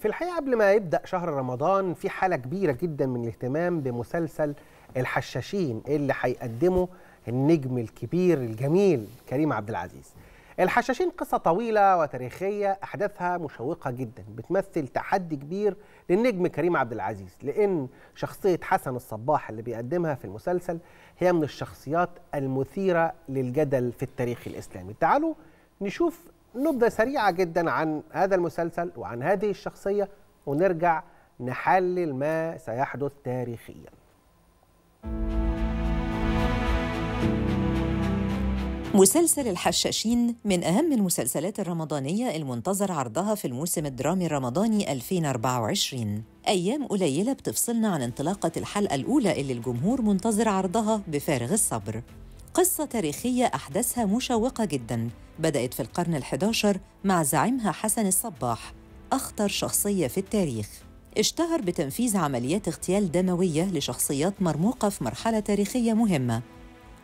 في الحقيقة قبل ما يبدأ شهر رمضان في حالة كبيرة جدا من الاهتمام بمسلسل الحشاشين اللي هيقدمه النجم الكبير الجميل كريم عبد العزيز. الحشاشين قصة طويلة وتاريخية أحداثها مشوقة جدا بتمثل تحدي كبير للنجم كريم عبد العزيز لأن شخصية حسن الصباح اللي بيقدمها في المسلسل هي من الشخصيات المثيرة للجدل في التاريخ الإسلامي. تعالوا نشوف نبذة سريعة جدا عن هذا المسلسل وعن هذه الشخصية ونرجع نحلل ما سيحدث تاريخيا. مسلسل الحشاشين من أهم المسلسلات الرمضانية المنتظر عرضها في الموسم الدرامي الرمضاني 2024 أيام قليلة بتفصلنا عن انطلاقة الحلقة الأولى اللي الجمهور منتظر عرضها بفارغ الصبر. قصة تاريخية أحداثها مشوقة جداً بدأت في القرن ال11 مع زعيمها حسن الصباح أخطر شخصية في التاريخ. اشتهر بتنفيذ عمليات اغتيال دموية لشخصيات مرموقة في مرحلة تاريخية مهمة.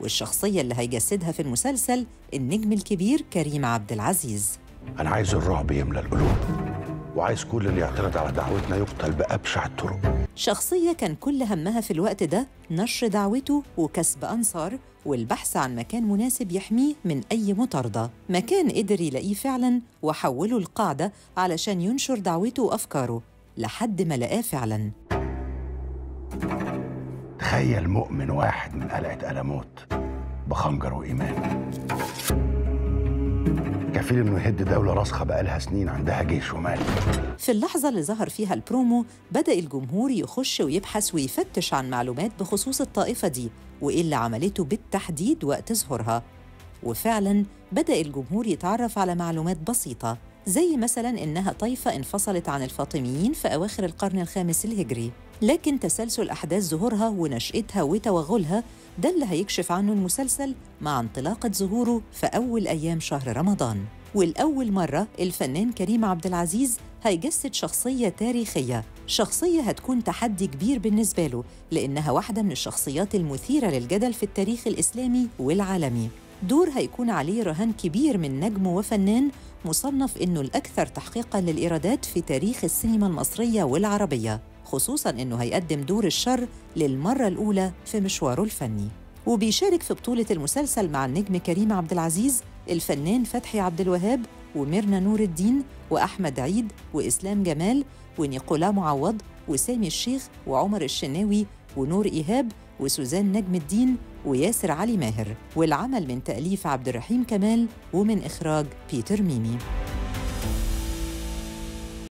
والشخصية اللي هيجسدها في المسلسل النجم الكبير كريم عبد العزيز. أنا عايز الرعب يملى القلوب. وعايز كل اللي يعترض على دعوتنا يقتل بأبشع الطرق. شخصية كان كل همها في الوقت ده نشر دعوته وكسب أنصار والبحث عن مكان مناسب يحميه من أي مطاردة. مكان قدر يلاقيه فعلاً وحوله القاعدة علشان ينشر دعوته وأفكاره لحد ما لقاه فعلاً. تخيل مؤمن واحد من قلعة ألموت بخنجر وإيمان. كفيل إنه يهد دولة راسخة بقالها سنين عندها جيش ومال. في اللحظة اللي ظهر فيها البرومو بدأ الجمهور يخش ويبحث ويفتش عن معلومات بخصوص الطائفة دي وإيه اللي عملته بالتحديد وقت ظهورها. وفعلاً بدأ الجمهور يتعرف على معلومات بسيطة زي مثلاً إنها طائفة انفصلت عن الفاطميين في أواخر القرن الخامس الهجري. لكن تسلسل أحداث ظهورها ونشأتها وتوغلها ده اللي هيكشف عنه المسلسل مع انطلاقة ظهوره في أول أيام شهر رمضان. والأول مرة الفنان كريم عبد العزيز هيجسد شخصية تاريخية شخصية هتكون تحدي كبير بالنسبة له لأنها واحدة من الشخصيات المثيرة للجدل في التاريخ الإسلامي والعالمي. دور هيكون عليه رهان كبير من نجم وفنان مصنف إنه الأكثر تحقيقاً للإيرادات في تاريخ السينما المصرية والعربية. خصوصاً إنه هيقدم دور الشر للمرة الأولى في مشواره الفني. وبيشارك في بطولة المسلسل مع النجم كريم عبد العزيز الفنان فتحي عبد الوهاب وميرنا نور الدين وأحمد عيد وإسلام جمال ونيقولا معوض وسامي الشيخ وعمر الشناوي ونور إيهاب وسوزان نجم الدين وياسر علي ماهر. والعمل من تأليف عبد الرحيم كمال ومن إخراج بيتر ميمي.